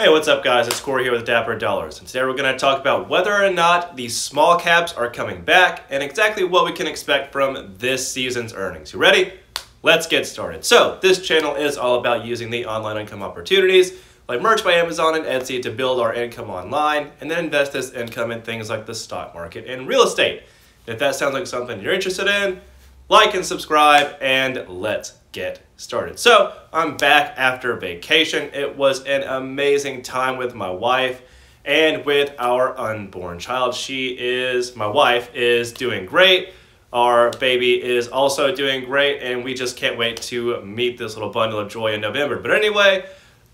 Hey, what's up guys? It's Corey here with Dapper Dollars. And today we're going to talk about whether or not these small caps are coming back and exactly what we can expect from this season's earnings. You ready? Let's get started. So, this channel is all about using the online income opportunities like merch by Amazon and Etsy to build our income online and then invest this income in things like the stock market and real estate. If that sounds like something you're interested in, like and subscribe and let's get started. So I'm back after vacation. It was an amazing time with my wife and with our unborn child. She is, my wife is doing great. Our baby is also doing great and we just can't wait to meet this little bundle of joy in November. But anyway,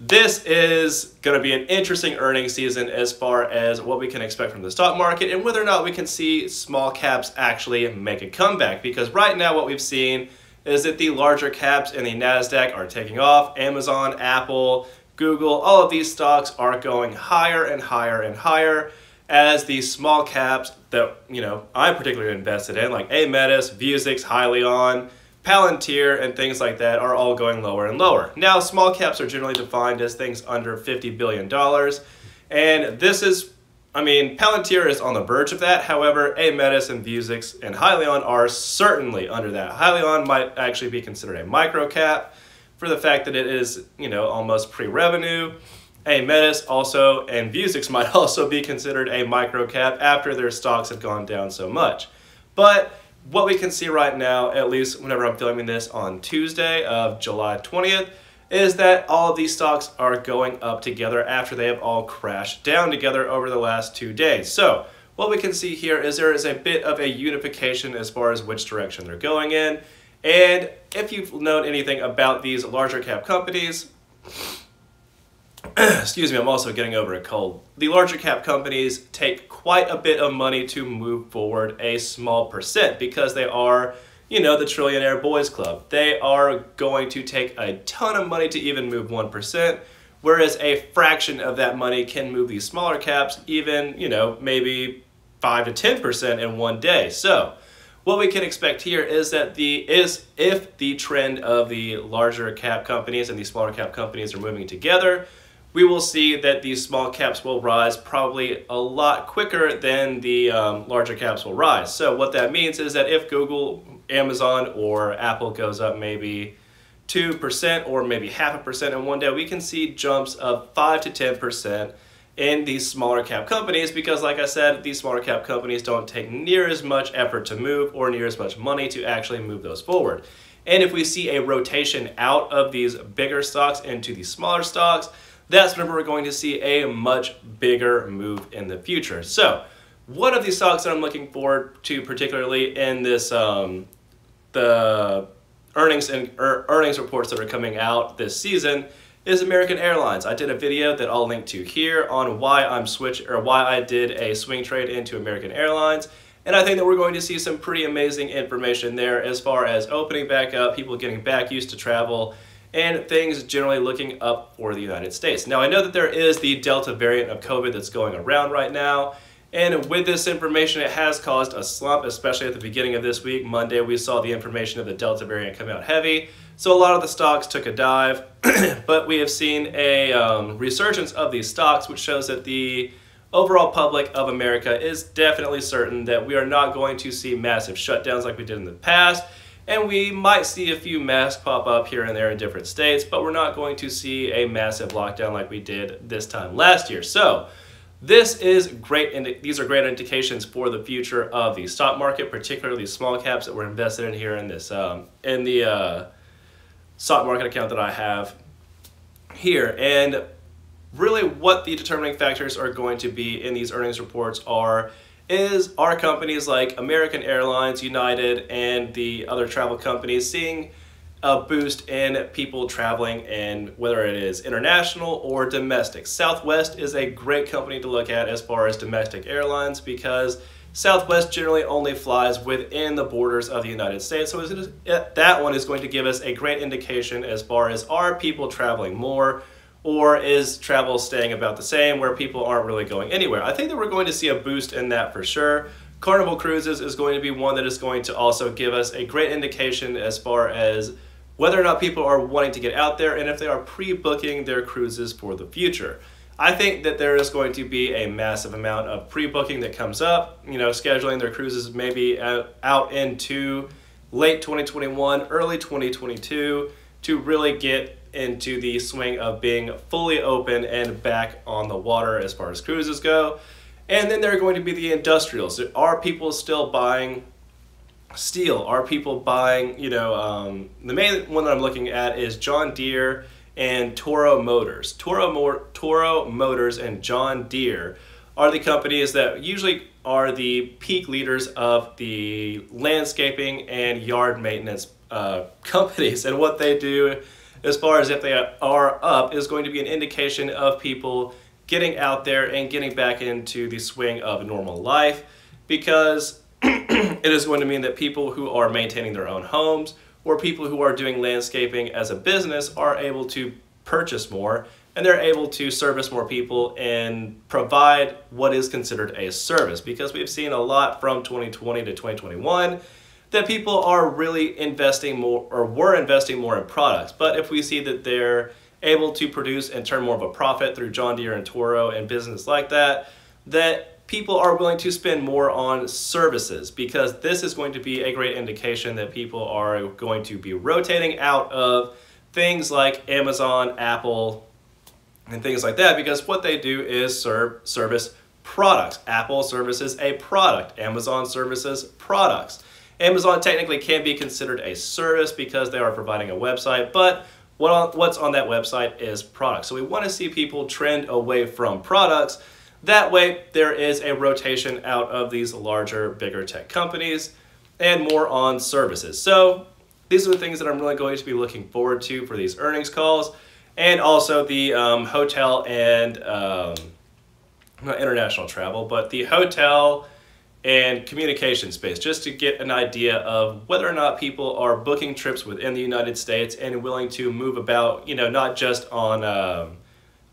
this is going to be an interesting earnings season as far as what we can expect from the stock market and whether or not we can see small caps actually make a comeback. Because right now what we've seen is that the larger caps in the NASDAQ are taking off. Amazon, Apple, Google, all of these stocks are going higher and higher and higher as the small caps that, you know, I'm particularly invested in, like Aemetis, Vuzix, Hyliion, Palantir, and things like that are all going lower and lower. Now, small caps are generally defined as things under $50 billion, and this is I mean, Palantir is on the verge of that. However, Aemetis and Vuzix and Hyliion are certainly under that. Hyliion might actually be considered a micro cap for the fact that it is, you know, almost pre-revenue. Aemetis also and Vuzix might also be considered a micro cap after their stocks have gone down so much. But what we can see right now, at least whenever I'm filming this on Tuesday of July 20th, is that all of these stocks are going up together after they have all crashed down together over the last two days. So what we can see here is there is a bit of a unification as far as which direction they're going in. And if you've known anything about these larger cap companies, excuse me, I'm also getting over a cold. The larger cap companies take quite a bit of money to move forward a small percent because they are you know, the Trillionaire Boys Club. They are going to take a ton of money to even move 1%, whereas a fraction of that money can move these smaller caps even, you know, maybe 5 to 10% in one day. So, what we can expect here is that the is if the trend of the larger cap companies and the smaller cap companies are moving together, we will see that these small caps will rise probably a lot quicker than the um, larger caps will rise. So what that means is that if Google Amazon or Apple goes up maybe 2% or maybe half a percent in one day, we can see jumps of 5 to 10% in these smaller cap companies because like I said, these smaller cap companies don't take near as much effort to move or near as much money to actually move those forward. And if we see a rotation out of these bigger stocks into these smaller stocks, that's whenever we're going to see a much bigger move in the future. So one of these stocks that I'm looking forward to particularly in this um, the earnings and er, earnings reports that are coming out this season is American Airlines. I did a video that I'll link to here on why I'm switch or why I did a swing trade into American Airlines. And I think that we're going to see some pretty amazing information there as far as opening back up, people getting back used to travel, and things generally looking up for the United States. Now I know that there is the Delta variant of COVID that's going around right now, and with this information, it has caused a slump, especially at the beginning of this week. Monday, we saw the information of the Delta variant come out heavy. So a lot of the stocks took a dive, but we have seen a um, resurgence of these stocks, which shows that the overall public of America is definitely certain that we are not going to see massive shutdowns like we did in the past. And we might see a few masks pop up here and there in different states, but we're not going to see a massive lockdown like we did this time last year. So this is great, and these are great indications for the future of the stock market, particularly small caps that we're invested in here in this, um, in the uh, stock market account that I have here. And really what the determining factors are going to be in these earnings reports are is are companies like American Airlines, United, and the other travel companies seeing a boost in people traveling and whether it is international or domestic. Southwest is a great company to look at as far as domestic airlines because Southwest generally only flies within the borders of the United States. So that one is going to give us a great indication as far as are people traveling more or is travel staying about the same where people aren't really going anywhere. I think that we're going to see a boost in that for sure. Carnival Cruises is going to be one that is going to also give us a great indication as far as whether or not people are wanting to get out there and if they are pre-booking their cruises for the future. I think that there is going to be a massive amount of pre-booking that comes up, you know, scheduling their cruises maybe out into late 2021, early 2022 to really get into the swing of being fully open and back on the water as far as cruises go. And then there are going to be the industrials. Are people still buying steel? Are people buying, you know, um, the main one that I'm looking at is John Deere and Toro Motors. Toro, Mo Toro Motors and John Deere are the companies that usually are the peak leaders of the landscaping and yard maintenance uh, companies. And what they do, as far as if they are up, is going to be an indication of people getting out there and getting back into the swing of normal life because it is going to mean that people who are maintaining their own homes or people who are doing landscaping as a business are able to purchase more and they're able to service more people and provide what is considered a service. Because we've seen a lot from 2020 to 2021 that people are really investing more or were investing more in products. But if we see that they're able to produce and turn more of a profit through John Deere and Toro and business like that that people are willing to spend more on services because this is going to be a great indication that people are going to be rotating out of things like Amazon, Apple, and things like that because what they do is serve service products. Apple services a product. Amazon services products. Amazon technically can be considered a service because they are providing a website, but what what's on that website is products. So we want to see people trend away from products. That way there is a rotation out of these larger, bigger tech companies and more on services. So these are the things that I'm really going to be looking forward to for these earnings calls and also the um, hotel and um, not international travel, but the hotel and communication space, just to get an idea of whether or not people are booking trips within the United States and willing to move about, you know, not just on um,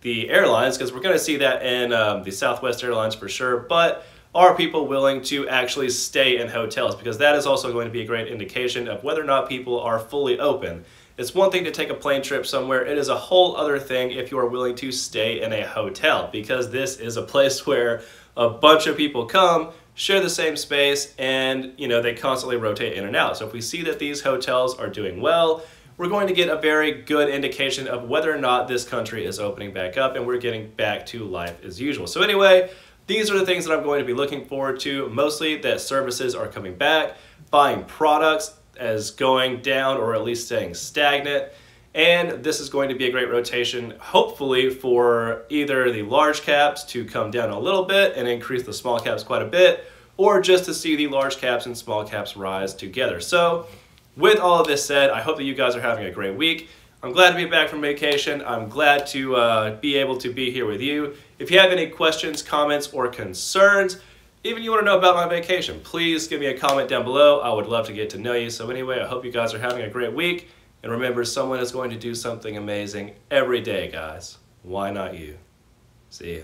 the airlines, because we're going to see that in um, the Southwest Airlines for sure, but are people willing to actually stay in hotels? Because that is also going to be a great indication of whether or not people are fully open. It's one thing to take a plane trip somewhere, it is a whole other thing if you are willing to stay in a hotel, because this is a place where a bunch of people come, share the same space, and you know they constantly rotate in and out. So if we see that these hotels are doing well, we're going to get a very good indication of whether or not this country is opening back up and we're getting back to life as usual. So anyway, these are the things that I'm going to be looking forward to, mostly that services are coming back, buying products as going down or at least staying stagnant. And this is going to be a great rotation, hopefully for either the large caps to come down a little bit and increase the small caps quite a bit, or just to see the large caps and small caps rise together. So with all of this said, I hope that you guys are having a great week. I'm glad to be back from vacation. I'm glad to uh, be able to be here with you. If you have any questions, comments, or concerns, even you want to know about my vacation, please give me a comment down below. I would love to get to know you. So anyway, I hope you guys are having a great week. And remember, someone is going to do something amazing every day, guys. Why not you? See ya.